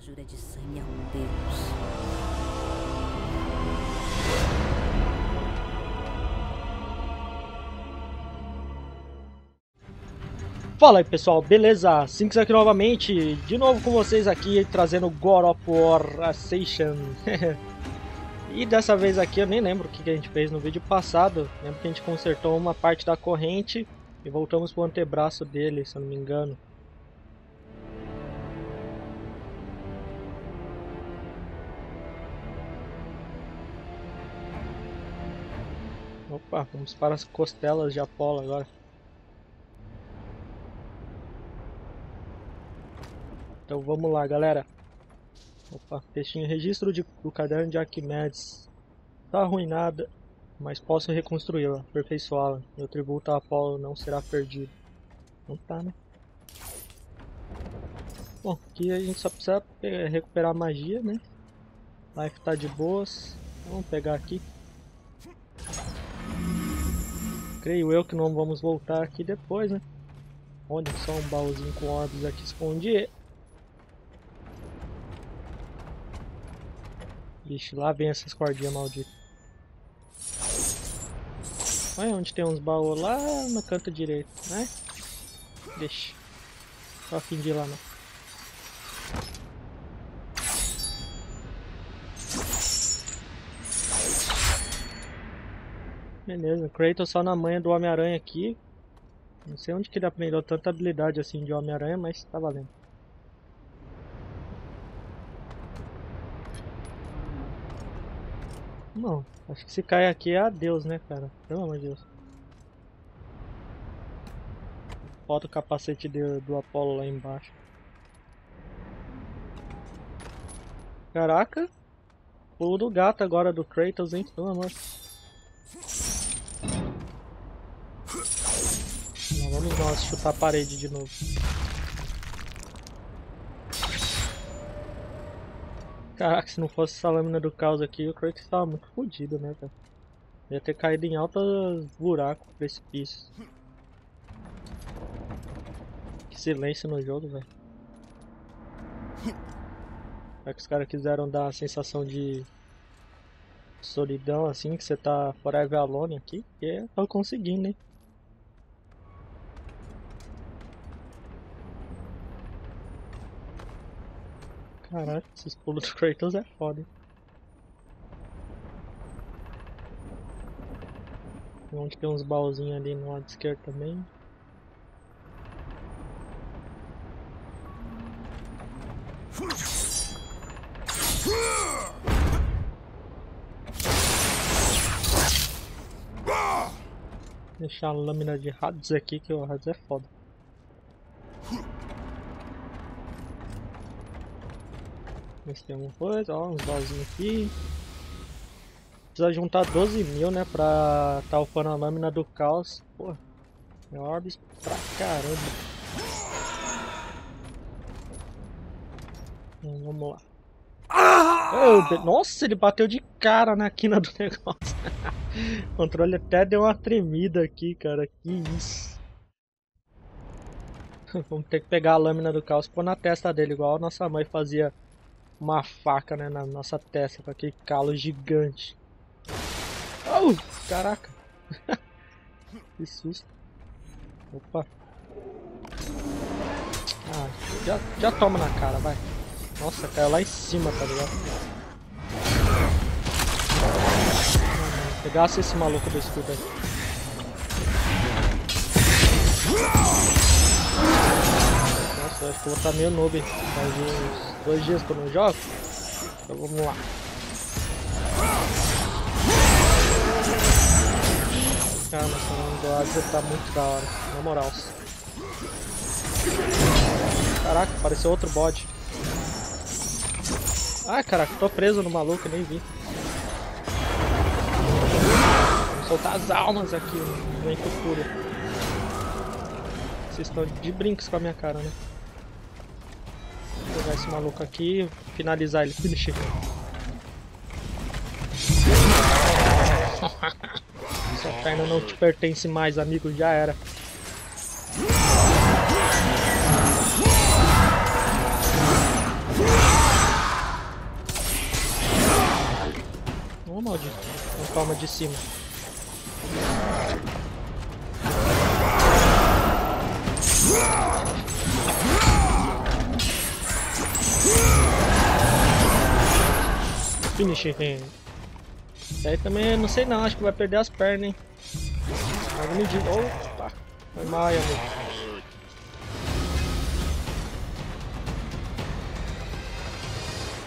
ajuda de sangue a um deus. Fala aí pessoal, beleza? Sinks aqui novamente, de novo com vocês aqui, trazendo God of War Ascension. e dessa vez aqui eu nem lembro o que a gente fez no vídeo passado, lembro que a gente consertou uma parte da corrente e voltamos pro antebraço dele, se eu não me engano. Vamos para as costelas de Apolo agora. Então vamos lá, galera. Opa, textinho registro de, do caderno de Arquimedes. Está arruinada, mas posso reconstruí-la, aperfeiçoá-la. Meu tributo a Apolo não será perdido. Não tá, né? Bom, aqui a gente só precisa recuperar a magia, né? Life tá de boas. Vamos pegar aqui. Creio eu que não vamos voltar aqui depois, né? Olha só um baúzinho com orbes aqui escondido. Ixi, lá vem essas cordinhas malditas. Olha onde tem uns baús lá no canto direito, né? Deixa. Tô a fim de ir lá não. Beleza, Kratos só na manha do Homem-Aranha aqui. Não sei onde que ele aprendeu tanta habilidade assim de Homem-Aranha, mas tá valendo. Não, acho que se cai aqui é adeus, né, cara? Pelo amor de Deus. Bota o capacete de, do Apollo lá embaixo. Caraca! Pulo do gato agora do Kratos, hein? Pelo amor. Vamos nós chutar a parede de novo. Caraca, se não fosse essa lâmina do caos aqui, o Kratos estava muito fodido, né, cara? Ia ter caído em altos buracos, precipícios. Que silêncio no jogo, velho. É que os caras quiseram dar a sensação de solidão, assim, que você tá forever alone aqui. E é, tô conseguindo, hein? Caraca, esses pulos do Kratos é foda. Onde tem uns baúzinhos ali no lado esquerdo também. Deixar a lâmina de Hades aqui, que o Hades é foda. Nós temos coisa, ó, uns balzinhos aqui. Precisa juntar 12 mil, né, pra tá upando a lâmina do caos. Pô, é orbes pra caramba. Hum, vamos lá. Oh, nossa, ele bateu de cara na quina do negócio. o controle até deu uma tremida aqui, cara. Que isso. Vamos ter que pegar a lâmina do caos e pôr na testa dele, igual a nossa mãe fazia uma faca né, na nossa testa com aquele calo gigante. Oh, caraca! que susto! Opa! Ah, já, já toma na cara, vai! Nossa, caiu lá em cima, tá ligado? Pegasse esse maluco do escudo aí. Nossa, acho que eu vou estar meio noob. Faz uns dois dias que eu não jogo. Então vamos lá. Cara, mas falando do Asa tá muito da hora, na moral. Caraca, apareceu outro bode. Ai caraca, tô preso no maluco, nem vi. Vou soltar as almas aqui no vento puro. Vocês estão de brincos com a minha cara, né? Vou pegar esse maluco aqui e finalizar ele. Finish. Essa carne não te pertence mais, amigo. Já era. Ô, maldito. Com calma de cima. Ah! Finish him. Isso aí também não sei não, acho que vai perder as pernas, hein. Logo me. Opa! Foi amigo.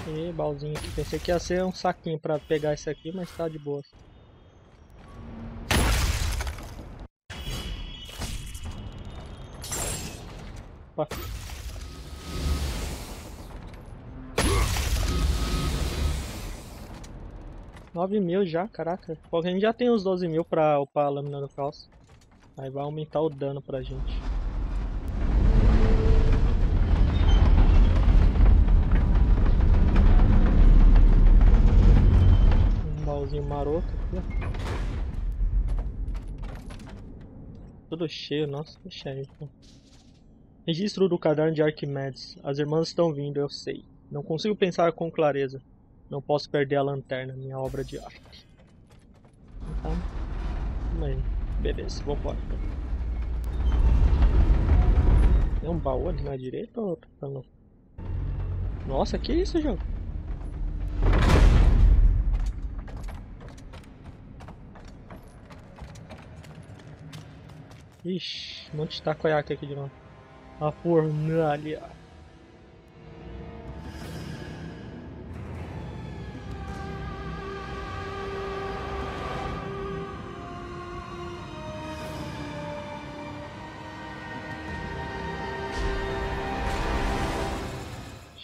E baúzinho aqui. Pensei que ia ser um saquinho pra pegar esse aqui, mas tá de boa. Opa. Nove mil já, caraca. A gente já tem os 12 mil pra upar a lâmina do caos. Aí vai aumentar o dano pra gente. baúzinho maroto aqui, Tudo cheio, nossa, cheio. Registro do caderno de Arquimedes. As irmãs estão vindo, eu sei. Não consigo pensar com clareza. Não posso perder a lanterna, minha obra de arte. Então. Beleza, vambora. Tem um baú ali na direita ou tá no... Nossa, que isso, jogo? Ixi, um monte de takoyaki aqui de novo. A fornalha.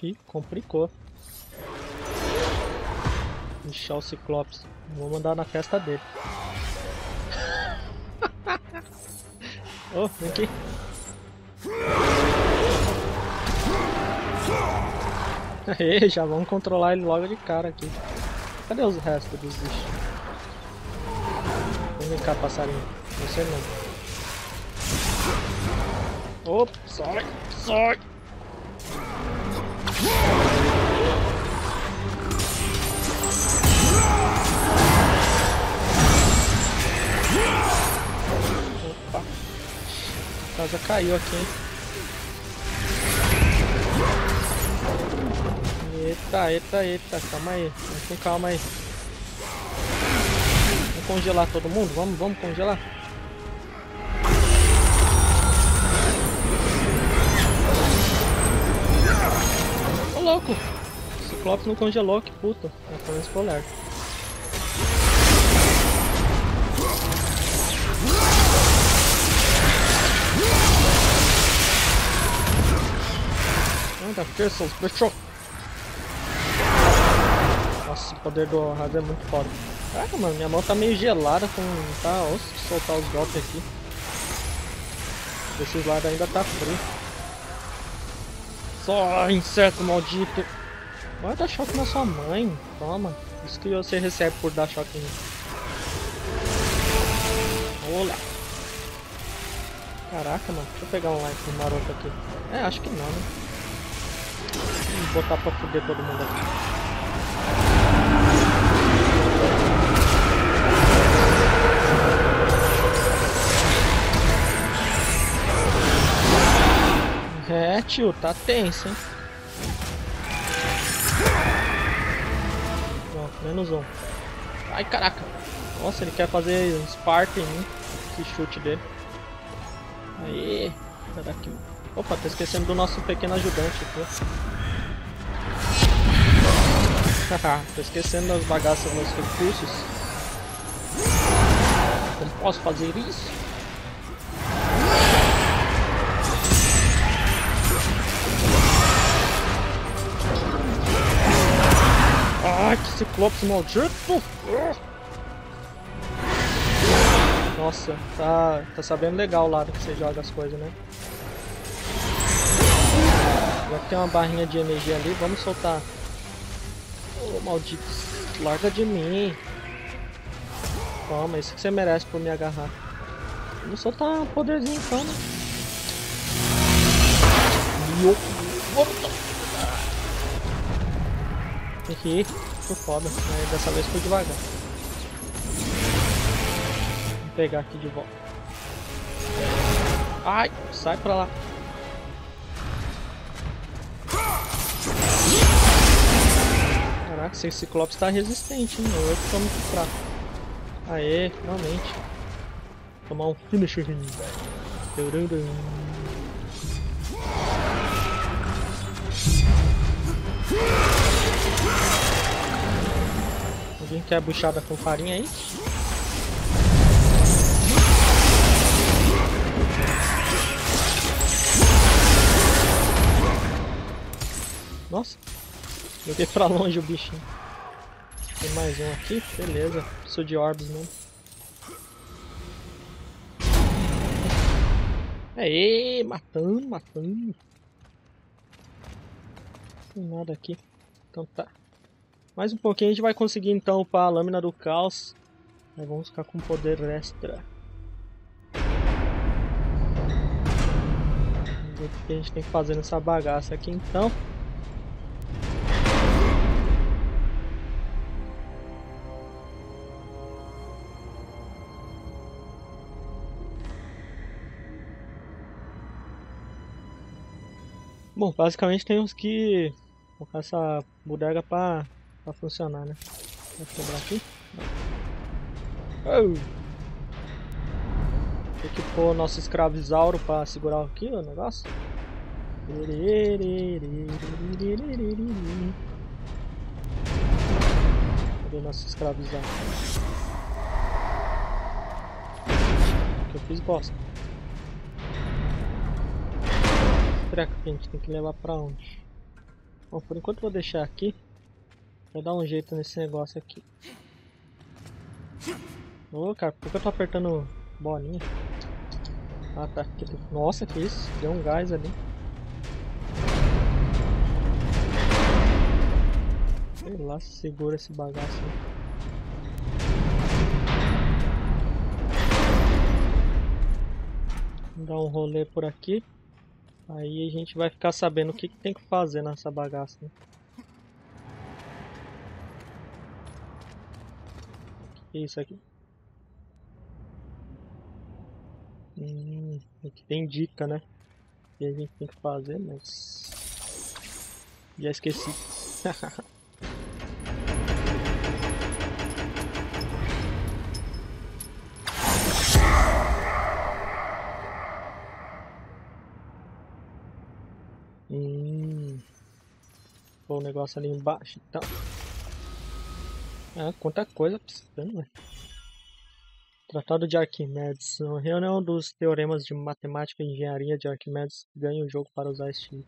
Ixi, complicou. Inchar o Ciclopes. Vou mandar na festa dele. Oh, vem aqui. Aê, já vamos controlar ele logo de cara aqui. Cadê os restos dos bichos? Vem cá, passarinho. Você não. Opa, sai, sai. Casa caiu aqui, hein? Eita, eita, eita, calma aí, vamos com calma aí. Vamos congelar todo mundo? Vamos, vamos congelar. Louco! O Ciclope não congelou, que puta. É pelo lerdo. Anda, Pistols, fechou! Nossa, o poder do Razo é muito foda. Caraca, mano, minha mão tá meio gelada com... Tá, osso, soltar os golpes aqui. Esse lado ainda tá frio. Só inseto maldito! Vai dar choque na sua mãe. Toma. Isso que você recebe por dar choque em mim. Olá. Caraca, mano. Deixa eu pegar um like maroto aqui. É, acho que não, né? Vou botar pra fuder todo mundo aqui. É, tio, tá tenso, hein? Pronto, menos um. Ai, caraca. Nossa, ele quer fazer um Sparta em mim. Esse chute dele. Aí. Caraca. Opa, tô esquecendo do nosso pequeno ajudante aqui. tô esquecendo das bagaças dos recursos. Como posso fazer isso? Ai, que ciclope maldito! Nossa, tá, tá sabendo legal lá que você joga as coisas, né? Agora tem uma barrinha de energia ali, vamos soltar. Ô oh, maldito, larga de mim. Toma, isso que você merece por me agarrar. Vamos soltar um poderzinho então, né? Aqui, foda, mas dessa vez foi devagar. pegar aqui de volta. Ai, sai pra lá. Caraca, esse Ciclope está resistente, hein? Eu que tô muito fraco. Aê, finalmente. Tomar um finisher. Alguém quer a buchada com farinha aí? Nossa, joguei pra longe o bichinho. Tem mais um aqui, beleza. Preciso de orbs mesmo. Aê, matando, matando. Tem nada aqui. Então tá. Mais um pouquinho a gente vai conseguir então upar a lâmina do caos. Vamos ficar com poder extra. Vamos ver o que a gente tem que fazer nessa bagaça aqui então. Bom, basicamente temos que colocar essa bodega pra, pra funcionar, né? Vou quebrar aqui. Oh. Tem que pôr nosso escravizauro pra segurar aqui o negócio. Cadê nosso escravizauro? Que eu fiz bosta. treco que a gente tem que levar pra onde? Bom, por enquanto vou deixar aqui. Vou dar um jeito nesse negócio aqui. Ô, cara, por que eu tô apertando bolinha? Ah, tá. Nossa, que isso? Deu um gás ali. Sei lá se segura esse bagaço. Vou dar um rolê por aqui. Aí a gente vai ficar sabendo o que, que tem que fazer nessa bagaça. Né? Que é isso aqui? Hum, aqui tem dica, né? Que a gente tem que fazer, mas... Já esqueci. o negócio ali embaixo então. Ah, quanta coisa precisando, velho. Tratado de Arquimedes. Uma reunião dos teoremas de matemática e engenharia de Arquimedes ganha o jogo para usar este.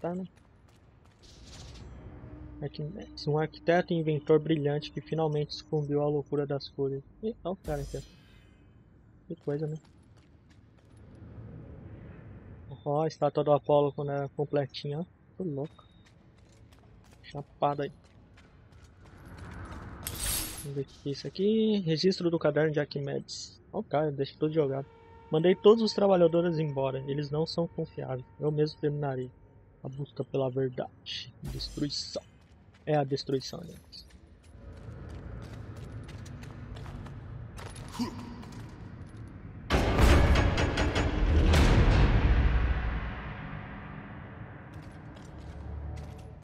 Tá, né? Arquimedes, um arquiteto e inventor brilhante que finalmente sucumbiu à loucura das cores. E olha o cara aqui. Que coisa, né? Ó, a estátua do Apolo quando era completinha, ó. Tô louco. Chapada aí. Vamos ver o que é isso aqui. Registro do caderno de Arquimedes. Oh, cara, deixa tudo jogado. Mandei todos os trabalhadores embora. Eles não são confiáveis. Eu mesmo terminarei. A busca pela verdade. Destruição. É a destruição, gente.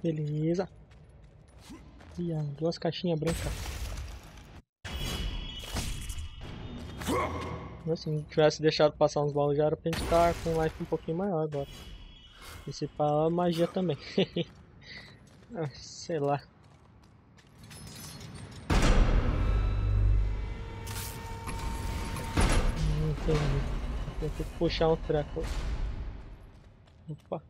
Beleza. E duas caixinhas brancas. Assim, se tivesse deixado passar uns baús já era pra gente estar com life um pouquinho maior agora. Esse pá magia também. ah, sei lá. Não entendi. Vou que puxar um treco. Opa.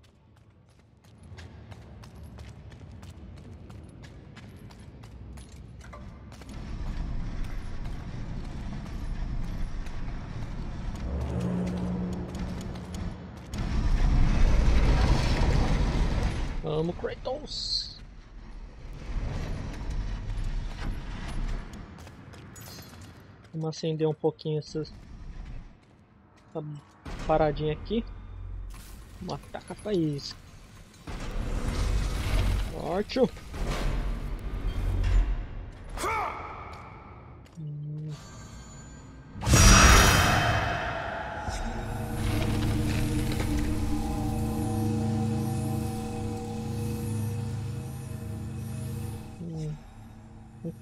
Vamos, Kratos! Vamos acender um pouquinho essa, paradinha aqui. Vamos atacar pra isso. Forte!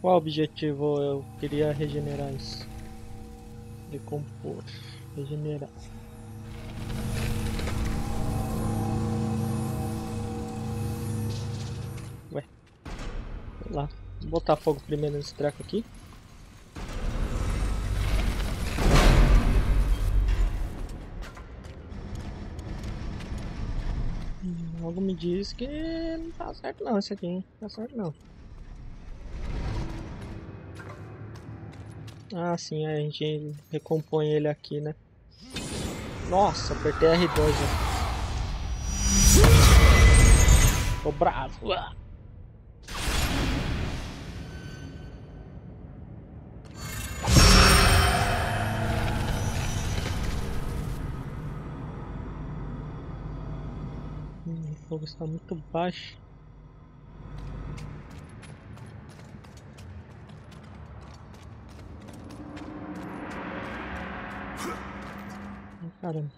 Qual objetivo eu queria regenerar isso? Decompor. Regenerar. Ué. Sei lá. Vou botar fogo primeiro nesse treco aqui. Hum, Algo me diz que não tá certo não esse aqui, hein? Não tá certo não. Ah, sim, a gente recompõe ele aqui, né? Nossa, apertei R2, ó. Tô bravo. Hum, o fogo está muito baixo. Caramba.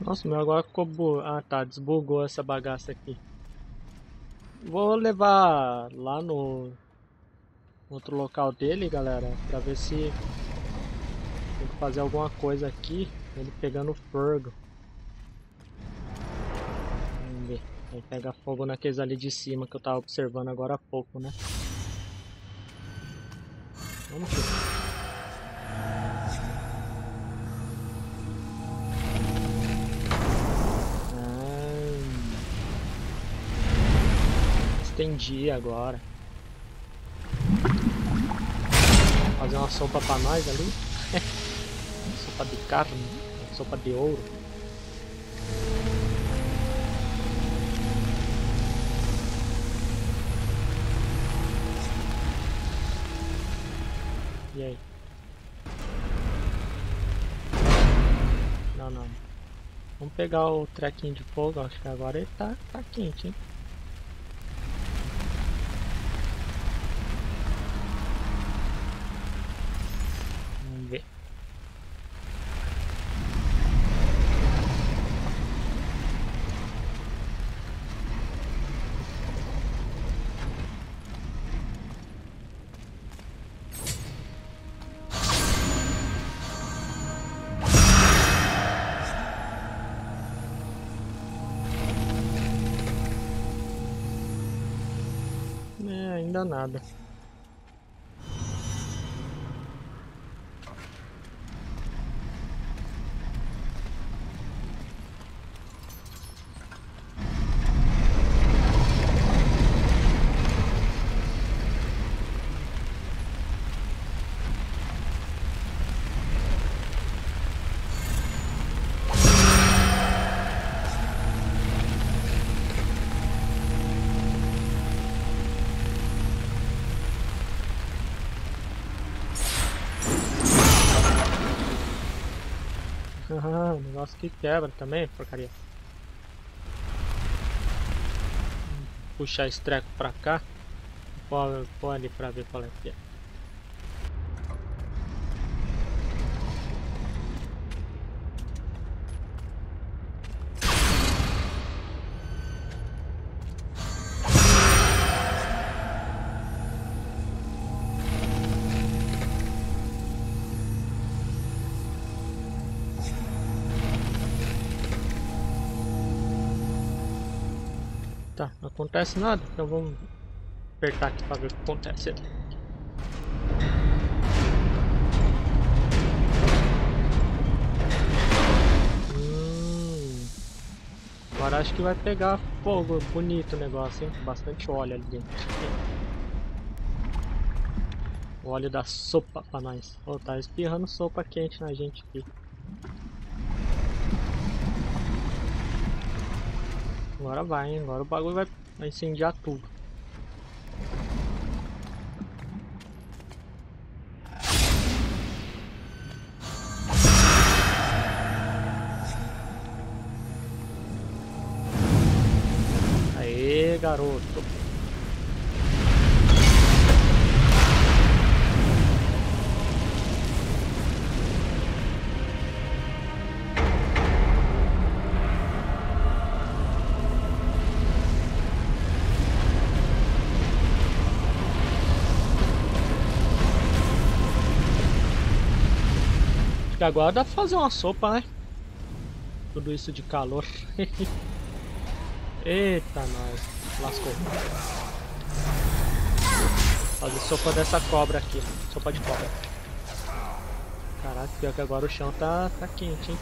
Nossa, meu agora ficou bu... Ah tá, desbugou essa bagaça aqui. Vou levar lá no outro local dele, galera, pra ver se tem que fazer alguma coisa aqui, ele pegando fogo. Vamos ver. Ele pega fogo naqueles ali de cima que eu tava observando agora há pouco, né? Vamos ver. Ah, Entendi agora. Fazer uma sopa pra nós ali. sopa de carne, sopa de ouro. E aí? Não, não. Vamos pegar o trequinho de fogo, acho que agora ele tá, tá quente, hein? Nada. Negócio que quebra também, porcaria. Puxar esse treco pra cá. Pode, pode pra ver qual é que é. Acontece nada, então vamos apertar aqui pra ver o que acontece. Hum, agora acho que vai pegar fogo, bonito o negócio, hein? Bastante óleo ali dentro. O óleo da sopa pra nós. Oh, tá espirrando sopa quente na gente aqui. Agora vai, hein? Agora o bagulho vai, vai incendiar tudo. Aê, garoto. Agora dá pra fazer uma sopa, né? Tudo isso de calor. Eita, nós. Lascou. Fazer sopa dessa cobra aqui. Sopa de cobra. Caraca, pior que agora o chão tá, tá quente, hein?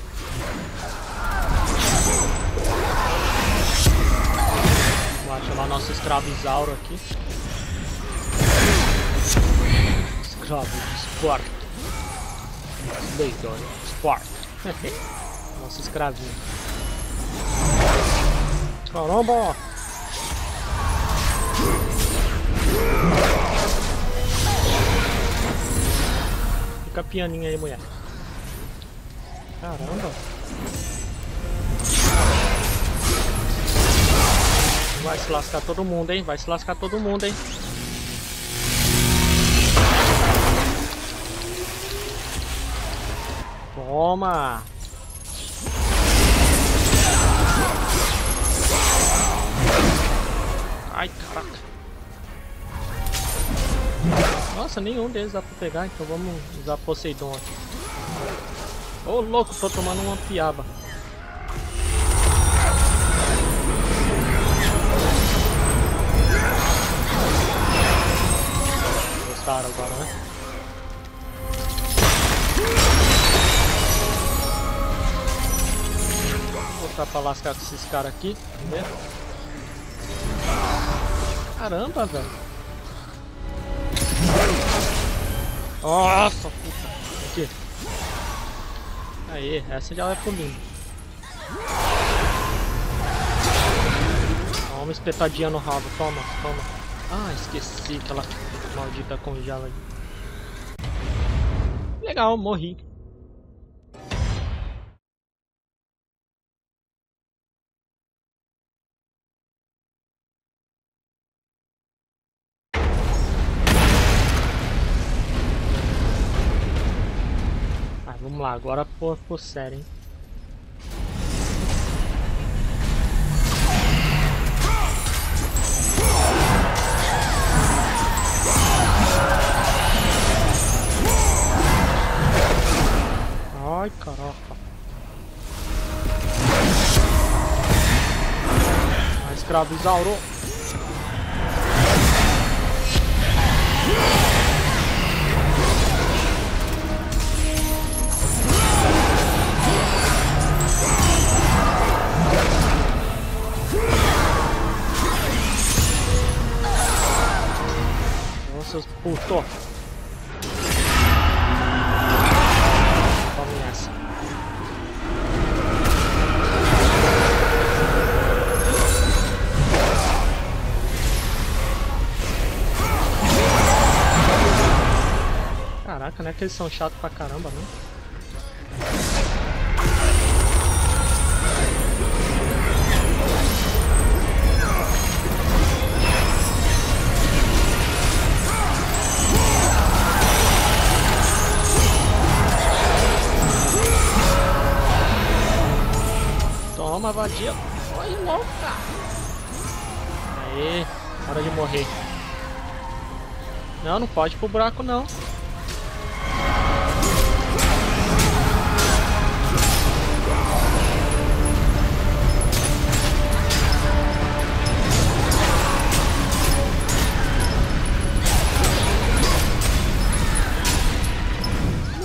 Vamos chamar nosso escravizauro aqui. Escravo de Esparta. Leitão, Esparta. nosso escravinho. Caramba! Fica pianinho aí, mulher. Caramba! Vai se lascar todo mundo, hein? Vai se lascar todo mundo, hein? Toma! Ai, caraca. Nossa, nenhum deles dá pra pegar, então vamos usar Poseidon aqui. Ô oh, louco, tô tomando uma piaba. Gostaram agora, né? Botar pra lascar com esses caras aqui? Caramba, velho. Nossa, puta. Aqui. Aí, essa já vai limbo. Toma uma espetadinha no rabo, toma, toma. Ah, esqueci aquela maldita congela ali. Legal, morri. Agora por, por sério, hein? Ai, caraca. A escravizauro. Seus nessa. Caraca, né? Que eles são chatos pra caramba, né? Morrer. Não, não pode ir pro buraco não.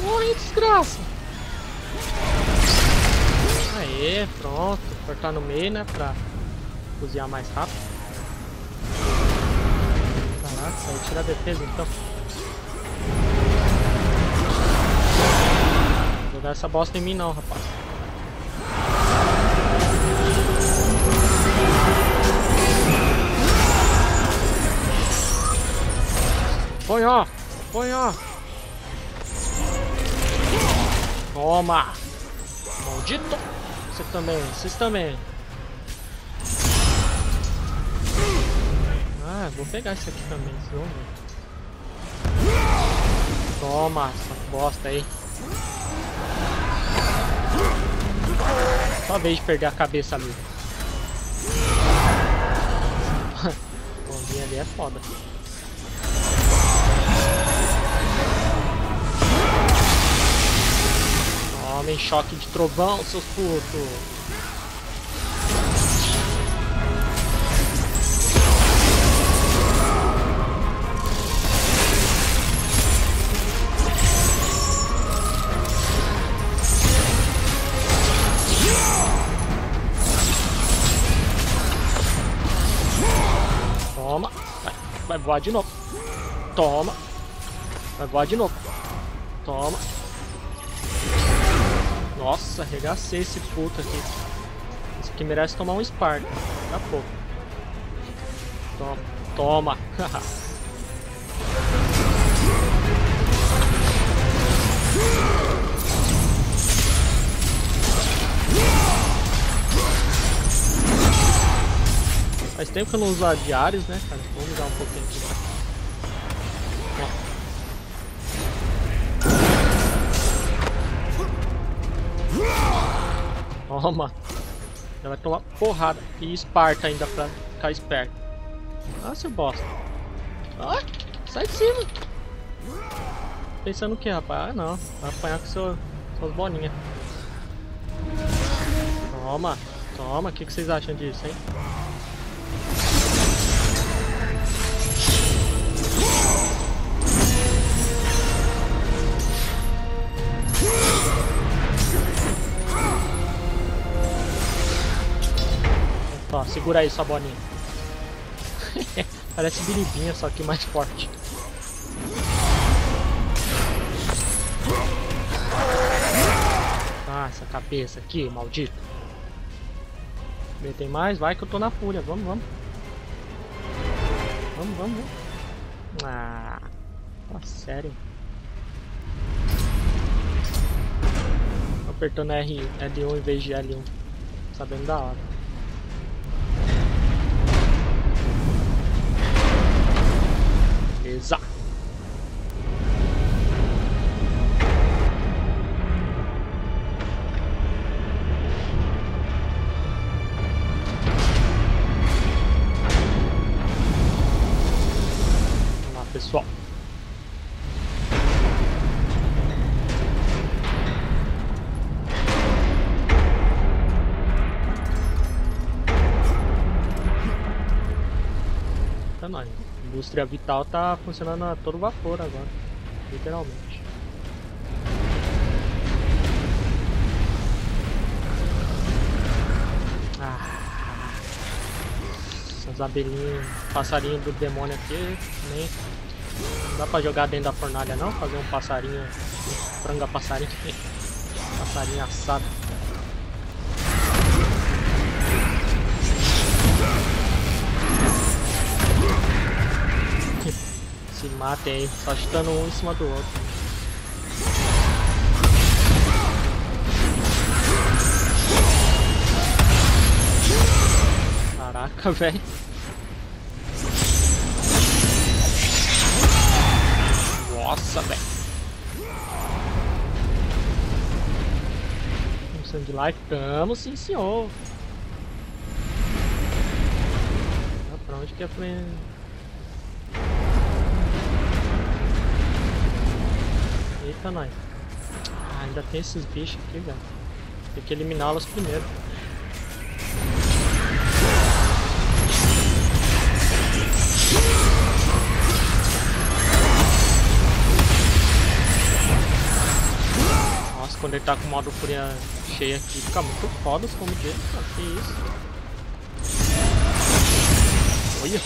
Morre, desgraça. Aê, pronto. Cortar no meio, né? Pra cozinhar mais rápido. Caraca, saiu tirar a defesa então. Vou dar essa bosta em mim não, rapaz. Põe ó, põe ó. Toma! Maldito! Você também, vocês também. Vou pegar isso aqui também, ver. Toma, essa bosta aí. Só vez de perder a cabeça ali. Bombinha ali é foda. Tomem choque de trovão, seus putos. Voar de novo. Toma. Vai voar de novo. Toma. Nossa, arregacei esse puto aqui. Esse aqui merece tomar um Spark. Daqui a pouco. Toma. Toma. Faz tempo que eu não uso a diários, né, cara? Vamos usar um pouquinho aqui. Toma. Já vai tomar porrada. E Esparta ainda pra ficar esperto. Ah, seu bosta. Ah, sai de cima. Pensando o que, rapaz? Ah, não. Vai apanhar com seu, suas bolinhas. Toma. Toma. O que, que vocês acham disso, hein? Ó, segura aí sua bolinha. Parece biribinha, só que mais forte. Essa cabeça aqui, maldito. Tem mais? Vai que eu tô na fúria. Vamos, vamos. Vamos, vamos, vamos. Ah, tá sério. Apertando R, L1 em vez de L1. Sabendo da hora. Beleza. Indústria vital tá funcionando a todo vapor agora. Literalmente. Ah, essas abelhinhas, passarinho do demônio aqui, nem. Não dá pra jogar dentro da fornalha não? Fazer um passarinho. Franga passarinho. passarinho assado. Matem aí, só chutando um em cima do outro. Caraca, velho. Nossa, velho. Vamos de life? Tamo sim, senhor. Ah, pra onde que é frente? Nós. Ah, ainda tem esses bichos aqui, velho. Tem que eliminá-los primeiro. Nossa, quando ele tá com o modo fúria cheio aqui, fica muito foda os combos dele, cara. Que isso? Olha!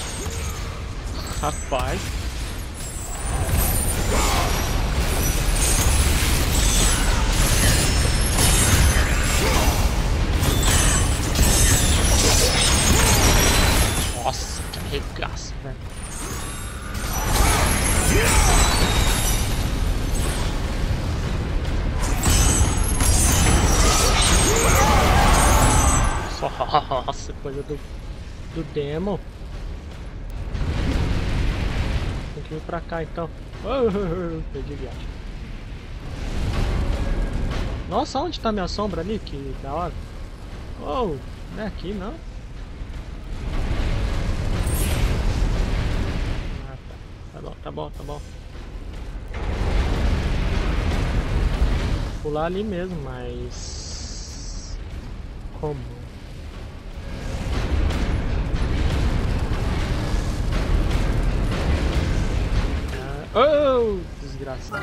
Rapaz! Coisa do, do demo. Tem que vir pra cá então. Perdi viagem. Nossa, onde tá minha sombra ali? Que da hora. Oh, não é aqui não. Ah, tá. Tá bom, tá bom, tá bom. pular ali mesmo, mas... Como? Oh, desgraça.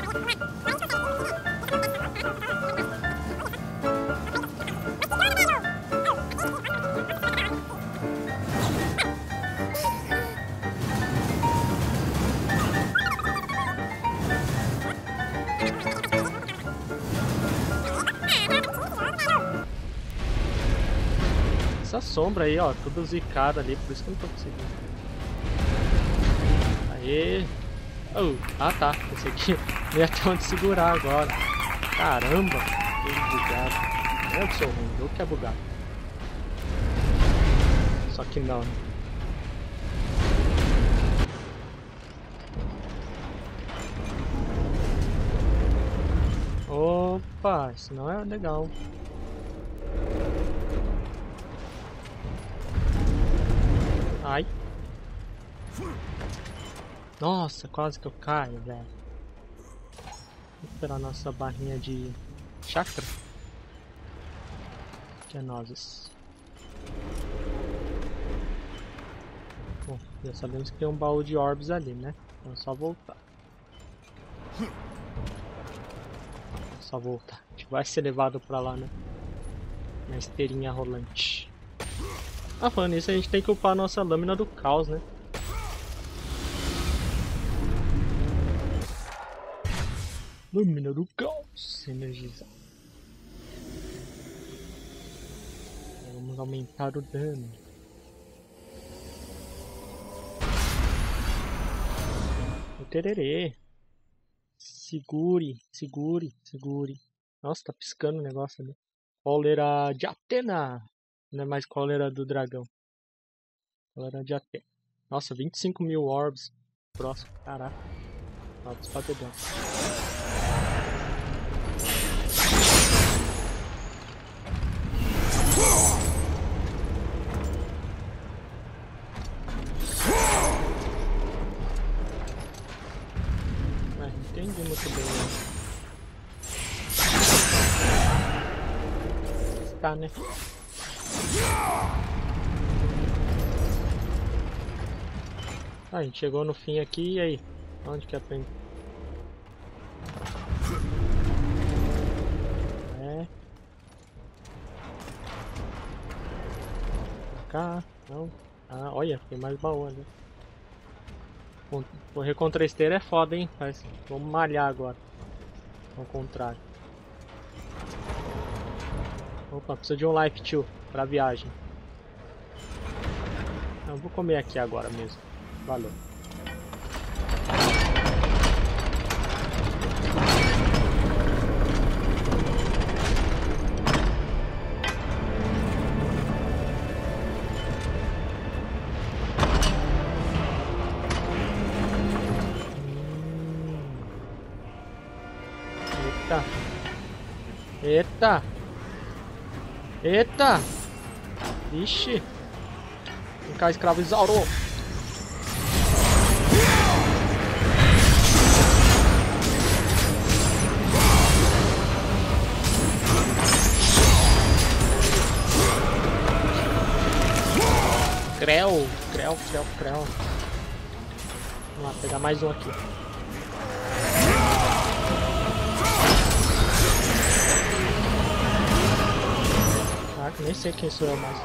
Essa sombra aí, ó, tudo zicada ali, por isso que eu não tô conseguindo. Aê! Oh, ah tá, esse aqui não ia ter onde segurar agora. Caramba! Que bugado. Eu que sou ruim, eu que é bugado. Só que não, né? Opa, isso não é legal. Ai. Nossa, quase que eu caio, velho. Esperar nossa barrinha de chakra. Que é nozes. Bom, já sabemos que tem um baú de orbs ali, né? Então é só voltar. É só voltar. A gente vai ser levado pra lá, né? Na esteirinha rolante. Ah, falando nisso, a gente tem que upar a nossa lâmina do caos, né? Lâmina do caos. Energizar. Vamos aumentar o dano. O tererê. Segure, segure, segure. Nossa, tá piscando o negócio ali. Cólera de Atena. Não é mais cólera do dragão. Cólera de Atena. Nossa, 25 mil orbs. Próximo, caraca. Altos patedão. Né? Ah, a gente chegou no fim aqui e aí? Onde que aprende? É. Pra cá, não. Ah, olha, tem mais baú ali. Correr contra esteira é foda, hein? Mas vamos malhar agora. Ao contrário. Opa, precisa de um life tio pra viagem. Não, vou comer aqui agora mesmo. Valeu. Eita. Eita. Eita. Ixi. Vem cá, escravo Isauro. Creu, creu, creu, creu. Vamos lá, pegar mais um aqui. Nem sei quem sou eu mais.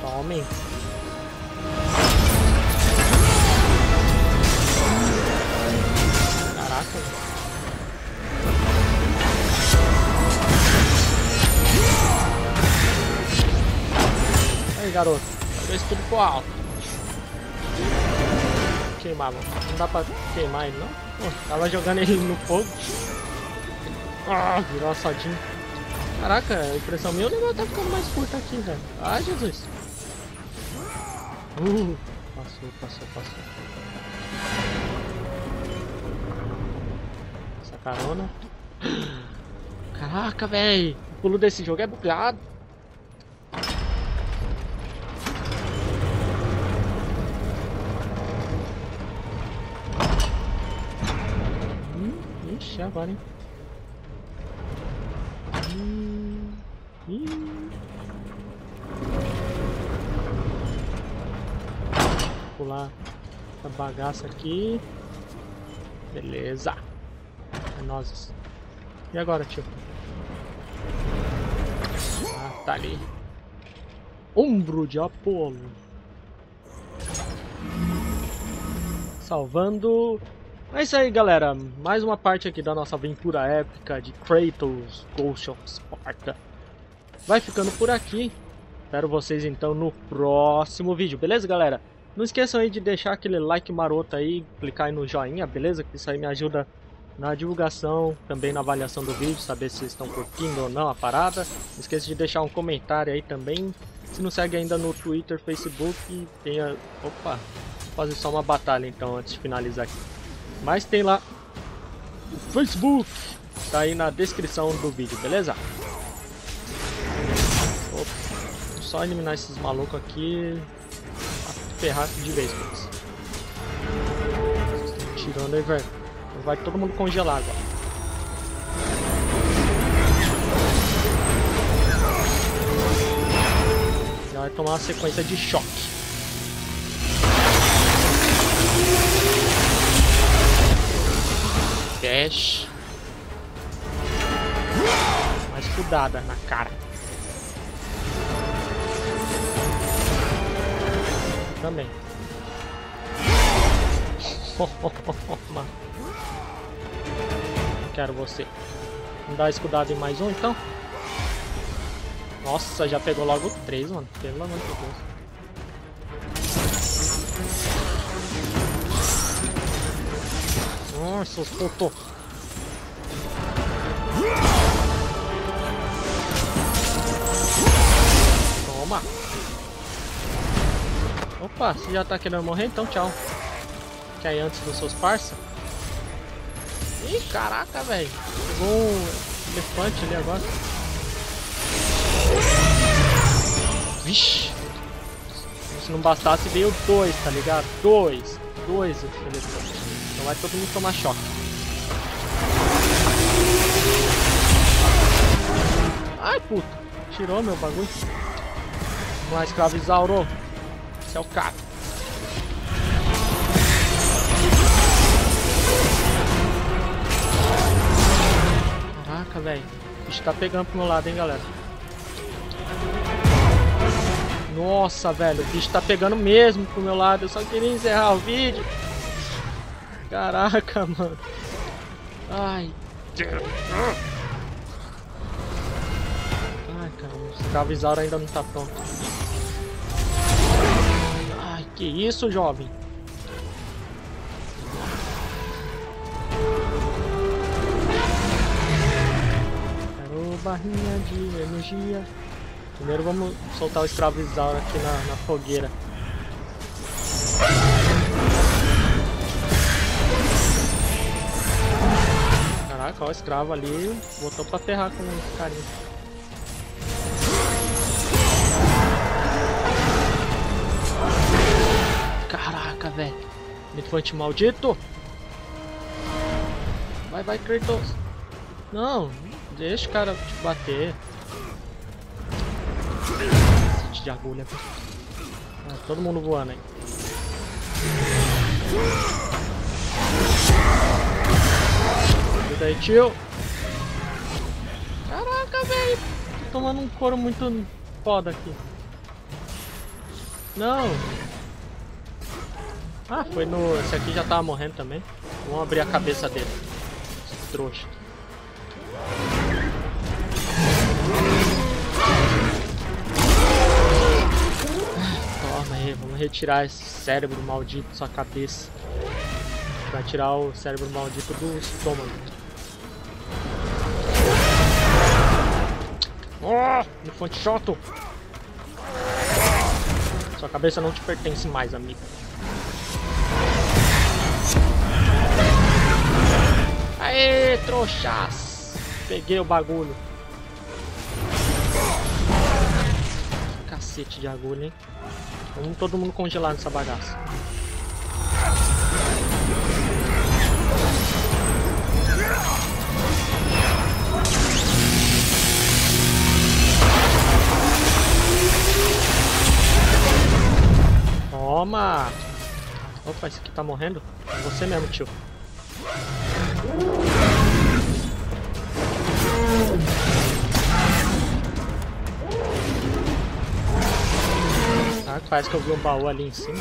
Tome. Caraca. Aí, garoto. Isso tudo pro alto. Não dá pra queimar ele, não? Pô, tava jogando ele no fogo. Ah, virou assadinho. Caraca, a impressão minha, o negócio tá ficando mais curto aqui, velho. Ah, Jesus. Uh, passou, passou, passou. Essa carona. Caraca, velho. O pulo desse jogo é bugado. Ixi, agora, hein? Pular essa bagaça aqui. Beleza. É nozes. E agora, tio? Ah, tá ali. Ombro de Apolo. Salvando. É isso aí, galera. Mais uma parte aqui da nossa aventura épica de Kratos Ghost of Sparta. Vai ficando por aqui. Espero vocês então no próximo vídeo, beleza, galera? Não esqueçam aí de deixar aquele like maroto aí, clicar aí no joinha, beleza? Que isso aí me ajuda na divulgação, também na avaliação do vídeo, saber se vocês estão curtindo ou não a parada. Não esqueça de deixar um comentário aí também. Se não segue ainda no Twitter, Facebook, tenha... Opa, vou fazer só uma batalha então antes de finalizar aqui. Mas tem lá o Facebook, tá aí na descrição do vídeo, beleza? Opa, só eliminar esses malucos aqui, ferrar de vez com eles. Tirando aí, velho. Vai todo mundo congelar agora. Já vai tomar uma sequência de choque. Dash. Mais cuidada na cara. Também. Quero você. Vamos dar escudado em mais um então? Nossa, já pegou logo três, mano. Pelo amor de Deus. Nossa, os putos. Toma. Opa, você já tá querendo morrer? Então tchau. Que aí antes dos seus parça. Ih, caraca, velho. Pegou um elefante ali agora. Vixe. Se não bastasse, veio dois, tá ligado? Dois. Dois elefantes. Então vai todo mundo tomar choque. Ai, puta. Tirou meu bagulho. Vamos lá, escravizauro. Esse é o cara. Caraca, velho. O bicho tá pegando pro meu lado, hein, galera. Nossa, velho. O bicho tá pegando mesmo pro meu lado. Eu só queria encerrar o vídeo. Caraca, mano. Ai. Ai, cara. O escravizauro ainda não tá pronto. Que isso, jovem? Quero barrinha de energia. Primeiro vamos soltar o escravizauro aqui na, na fogueira. Caraca, ó, o escravo ali botou pra aterrar com o carinha. Caraca, velho. Elefante maldito. Vai, vai, Kratos. Não, deixa o cara te bater. Cacete de agulha. Ah, todo mundo voando aí. Ajuda aí, tio. Caraca, velho. Tô tomando um couro muito foda aqui. Não. Ah, foi no... Esse aqui já tava morrendo também. Vamos abrir a cabeça dele. Esse trouxa. Toma aí, vamos retirar esse cérebro maldito da sua cabeça. Vai tirar o cérebro maldito do estômago. Oh, elefante chato! Sua cabeça não te pertence mais, amigo. Aê, trouxas! Peguei o bagulho. Cacete de agulha, hein? Vamos todo mundo congelar nessa bagaça. Toma! Opa, esse aqui tá morrendo? Você mesmo, tio. Ah, parece que eu vi um baú ali em cima.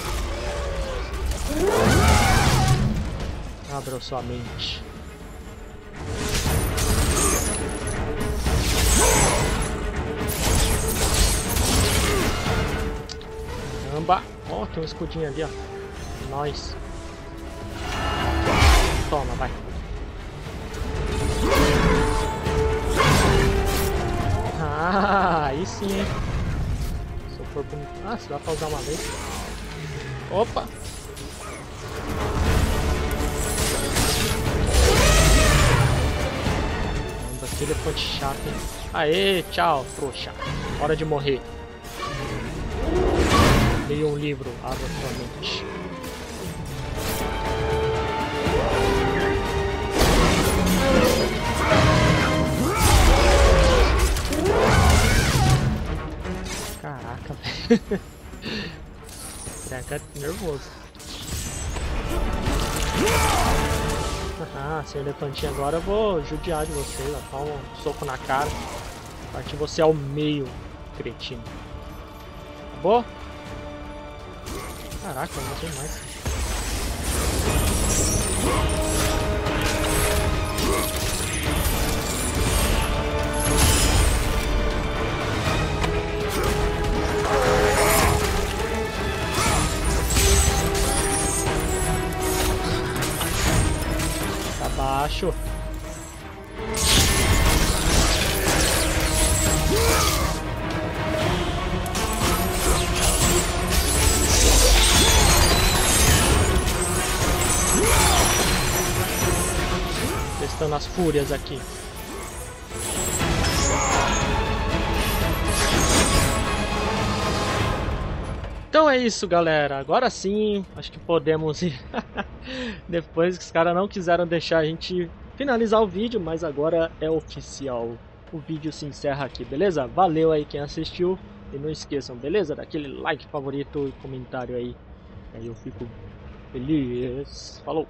Abra sua mente. Caramba! Ó, oh, tem um escudinho ali, ó. Nós. Toma, vai. Ah, aí sim, hein? Se eu bonito. Ah, se dá pra usar uma vez. Opa! Aquele ponte chato, hein? Aê, tchau, trouxa. Hora de morrer. Leia um livro, abra sua mente. Caraca, nervoso. Ah, ser elefantinho agora eu vou judiar de vocês, ó. Dar um soco na cara. Partir você ao meio, cretino. Acabou? Caraca, não tem mais. Abaixo. Testando as fúrias aqui. Então é isso, galera. Agora sim, acho que podemos ir. Depois que os caras não quiseram deixar a gente finalizar o vídeo, mas agora é oficial. O vídeo se encerra aqui, beleza? Valeu aí quem assistiu. E não esqueçam, beleza? Daquele like favorito e comentário aí. Aí eu fico feliz. Falou!